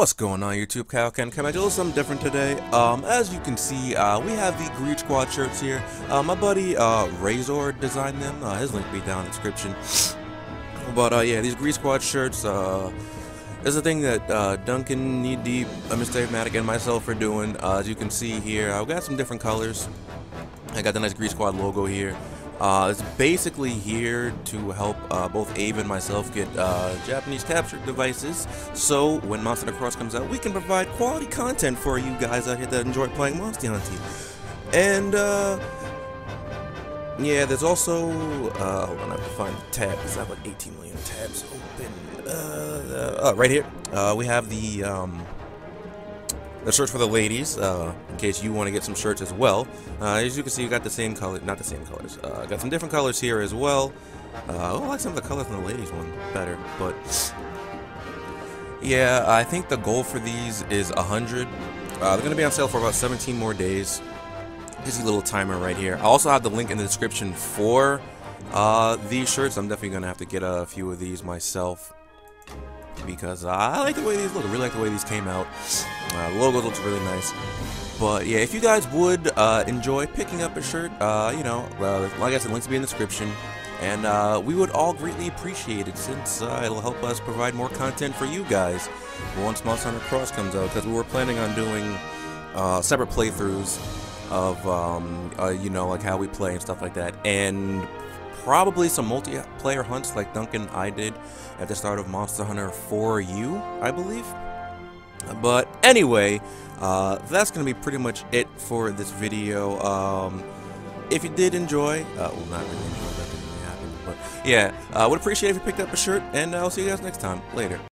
What's going on YouTube? Kaioken coming to do something different today. Um, as you can see, uh, we have the Greed Squad shirts here. Uh, my buddy uh, Ray T designed them. Uh, his link will be down in the description. But uh, yeah, these Greed Squad shirts uh, is a thing that uh, Duncan, Knee Deep, uh, Mr. Matic, and myself are doing. Uh, as you can see here, I've got some different colors. I got the nice Greed Squad logo here. Uh, it's basically here to help uh, both Abe and myself get uh, Japanese captured devices. So when Monster Cross comes out, we can provide quality content for you guys out here that enjoy playing Monster Hunter. And uh, yeah, there's also uh, hold on, I have to find the tab because I have like 18 million tabs open. Uh, uh, right here, uh, we have the um, the shirts for the ladies, uh, in case you want to get some shirts as well. Uh, as you can see, you got the same color, not the same colors. Uh, got some different colors here as well. Uh, I like some of the colors in the ladies one better, but yeah, I think the goal for these is 100. Uh, they're going to be on sale for about 17 more days. A little timer right here. I also have the link in the description for uh, these shirts. I'm definitely going to have to get a few of these myself because I like the way these look. I really like the way these came out. Uh, the logo looks really nice. But yeah, if you guys would uh, enjoy picking up a shirt, uh, you know, uh, like I said, links will be in the description. And uh, we would all greatly appreciate it since uh, it'll help us provide more content for you guys once Monster Hunter Cross comes out. Because we were planning on doing separate playthroughs of, um, you know, like how we play and stuff like that. And probably some multiplayer hunts like Duncan I did at the start of Monster Hunter 4U, I believe. But anyway, uh, that's going to be pretty much it for this video. Um, if you did enjoy, uh, well, not really enjoy, that didn't really happen, but yeah, I uh, would appreciate if you picked up a shirt, and I'll see you guys next time. Later.